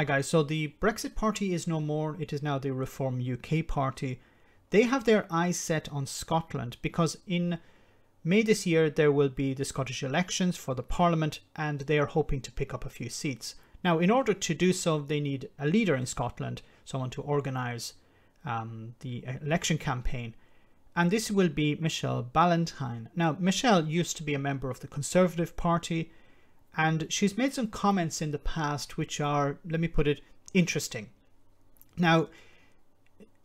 Hi guys, so the Brexit Party is no more, it is now the Reform UK Party. They have their eyes set on Scotland because in May this year there will be the Scottish elections for the Parliament and they are hoping to pick up a few seats. Now, in order to do so, they need a leader in Scotland, someone to organise um, the election campaign. And this will be Michelle Ballantyne. Now, Michelle used to be a member of the Conservative Party and she's made some comments in the past which are, let me put it, interesting. Now,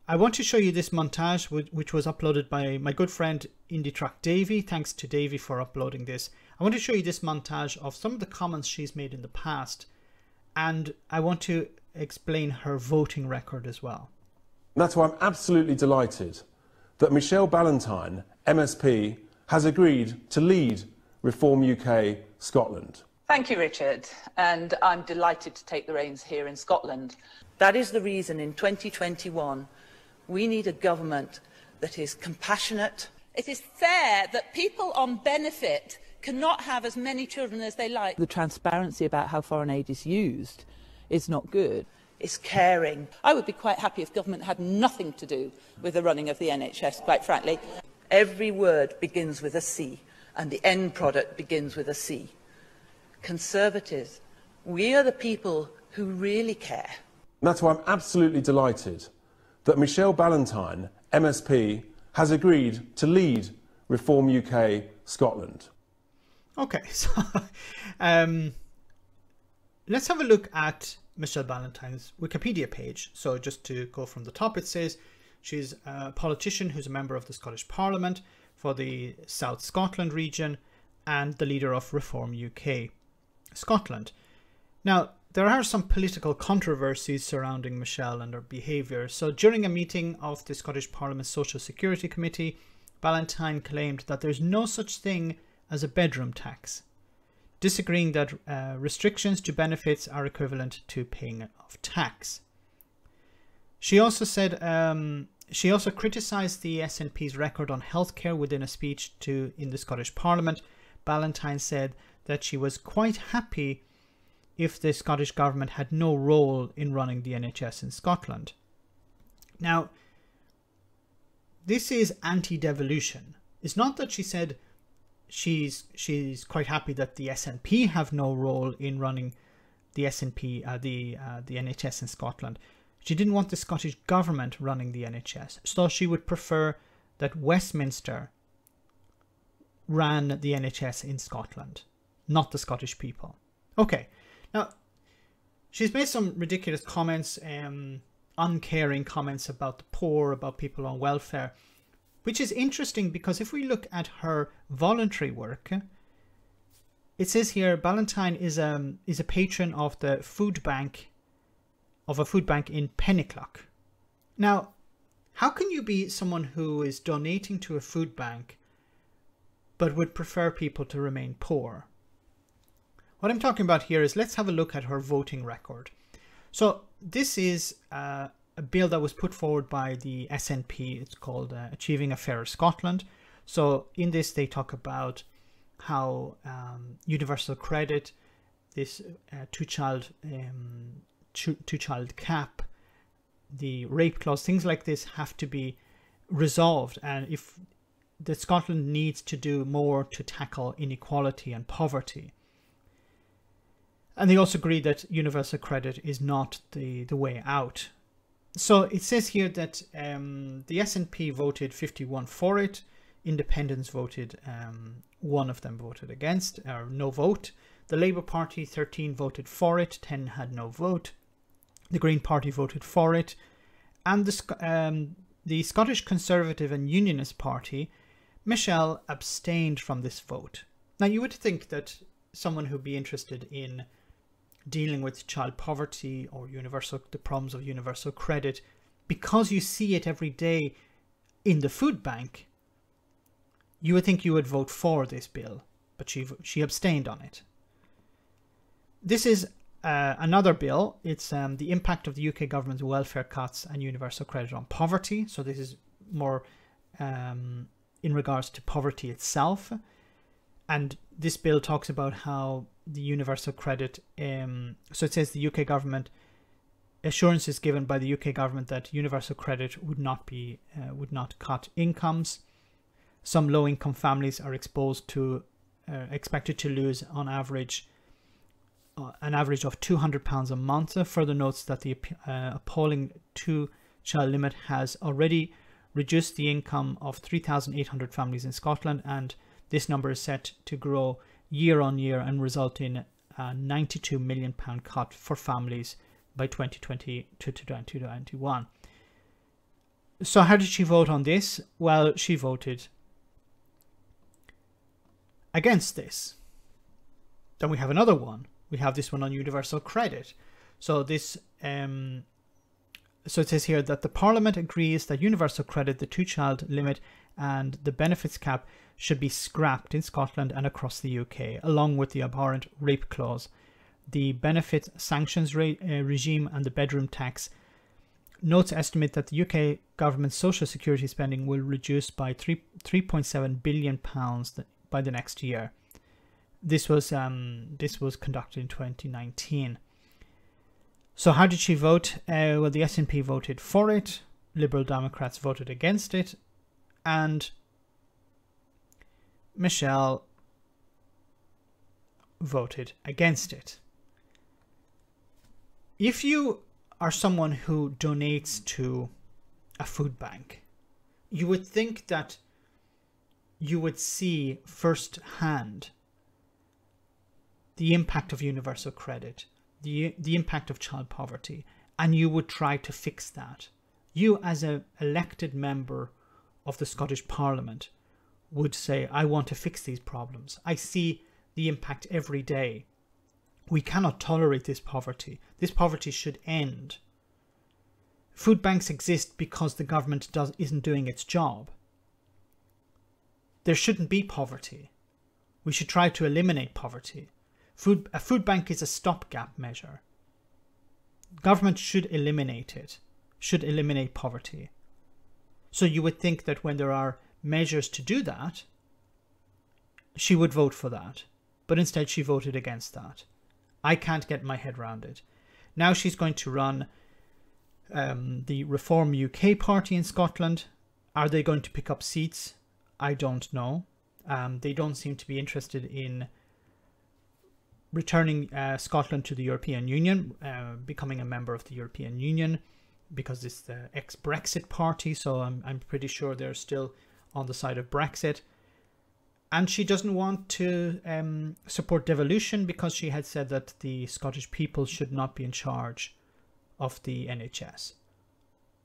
I want to show you this montage which was uploaded by my good friend Indie Davy. Thanks to Davy for uploading this. I want to show you this montage of some of the comments she's made in the past and I want to explain her voting record as well. That's why I'm absolutely delighted that Michelle Ballantyne, MSP, has agreed to lead Reform UK Scotland. Thank you, Richard. And I'm delighted to take the reins here in Scotland. That is the reason in 2021 we need a government that is compassionate. It is fair that people on benefit cannot have as many children as they like. The transparency about how foreign aid is used is not good. It's caring. I would be quite happy if government had nothing to do with the running of the NHS, quite frankly. Every word begins with a C, and the end product begins with a C. Conservatives, we are the people who really care. That's why I'm absolutely delighted that Michelle Ballantyne, MSP, has agreed to lead Reform UK Scotland. Okay, so um, let's have a look at Michelle Ballantyne's Wikipedia page. So just to go from the top, it says she's a politician who's a member of the Scottish Parliament for the South Scotland region and the leader of Reform UK. Scotland. Now, there are some political controversies surrounding Michelle and her behaviour. So, during a meeting of the Scottish Parliament's Social Security Committee, Ballantyne claimed that there's no such thing as a bedroom tax, disagreeing that uh, restrictions to benefits are equivalent to paying of tax. She also said um, she also criticised the SNP's record on healthcare within a speech to in the Scottish Parliament. Ballantyne said that she was quite happy if the Scottish Government had no role in running the NHS in Scotland. Now, this is anti-devolution. It's not that she said she's she's quite happy that the SNP have no role in running the SNP uh, the uh, the NHS in Scotland. She didn't want the Scottish government running the NHS, so she would prefer that Westminster ran the NHS in Scotland not the Scottish people. Okay, now she's made some ridiculous comments, um, uncaring comments about the poor, about people on welfare, which is interesting because if we look at her voluntary work, it says here Ballantyne is a um, is a patron of the food bank of a food bank in Pennyclough. Now, how can you be someone who is donating to a food bank but would prefer people to remain poor? What I'm talking about here is let's have a look at her voting record. So this is uh, a bill that was put forward by the SNP. It's called uh, Achieving a Fairer Scotland. So in this, they talk about how um, universal credit, this uh, two-child um, two-child cap, the rape clause, things like this have to be resolved. And if the Scotland needs to do more to tackle inequality and poverty. And they also agree that universal credit is not the, the way out. So it says here that um, the SNP voted 51 for it, independents voted, um, one of them voted against, or no vote. The Labour Party, 13 voted for it, 10 had no vote. The Green Party voted for it. And the, um, the Scottish Conservative and Unionist Party, Michelle abstained from this vote. Now you would think that someone who'd be interested in dealing with child poverty or universal the problems of universal credit because you see it every day in the food bank you would think you would vote for this bill but she she abstained on it. This is uh, another bill. It's um, the impact of the UK government's welfare cuts and universal credit on poverty. So this is more um, in regards to poverty itself. And this bill talks about how the universal credit um, so it says the UK government assurances given by the UK government that universal credit would not be uh, would not cut incomes. Some low-income families are exposed to uh, expected to lose on average uh, an average of 200 pounds a month. Further notes that the uh, appalling two-child limit has already reduced the income of 3,800 families in Scotland, and this number is set to grow year on year and result in a 92 million pound cut for families by 2020 to 2021. So how did she vote on this? Well, she voted against this. Then we have another one. We have this one on universal credit. So this um, so it says here that the Parliament agrees that universal credit, the two-child limit, and the benefits cap should be scrapped in Scotland and across the UK, along with the abhorrent rape clause the benefit sanctions re uh, regime and the bedroom tax. Notes estimate that the UK government's social security spending will reduce by 3 3.7 billion pounds by the next year. This was um, this was conducted in 2019. So how did she vote? Uh, well, the SNP voted for it. Liberal Democrats voted against it, and Michelle voted against it if you are someone who donates to a food bank, you would think that you would see firsthand the impact of universal credit, the, the impact of child poverty, and you would try to fix that. You, as an elected member of the Scottish Parliament, would say, I want to fix these problems. I see the impact every day we cannot tolerate this poverty. This poverty should end. Food banks exist because the government does, isn't doing its job. There shouldn't be poverty. We should try to eliminate poverty. Food, a food bank is a stopgap measure. Government should eliminate it, should eliminate poverty. So you would think that when there are measures to do that, she would vote for that. But instead she voted against that. I can't get my head around it. Now she's going to run um, the Reform UK party in Scotland. Are they going to pick up seats? I don't know. Um, they don't seem to be interested in returning uh, Scotland to the European Union, uh, becoming a member of the European Union, because it's the ex-Brexit party. So I'm, I'm pretty sure they're still on the side of Brexit and she doesn't want to um, support devolution because she had said that the Scottish people should not be in charge of the NHS.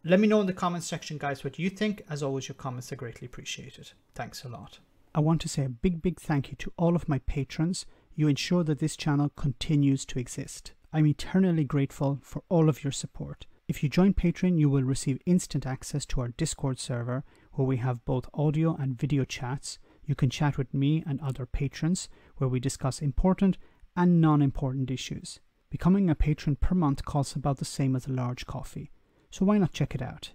Let me know in the comments section, guys, what you think. As always, your comments are greatly appreciated. Thanks a lot. I want to say a big, big thank you to all of my patrons. You ensure that this channel continues to exist. I'm eternally grateful for all of your support. If you join Patreon, you will receive instant access to our Discord server where we have both audio and video chats you can chat with me and other patrons where we discuss important and non important issues. Becoming a patron per month costs about the same as a large coffee, so why not check it out?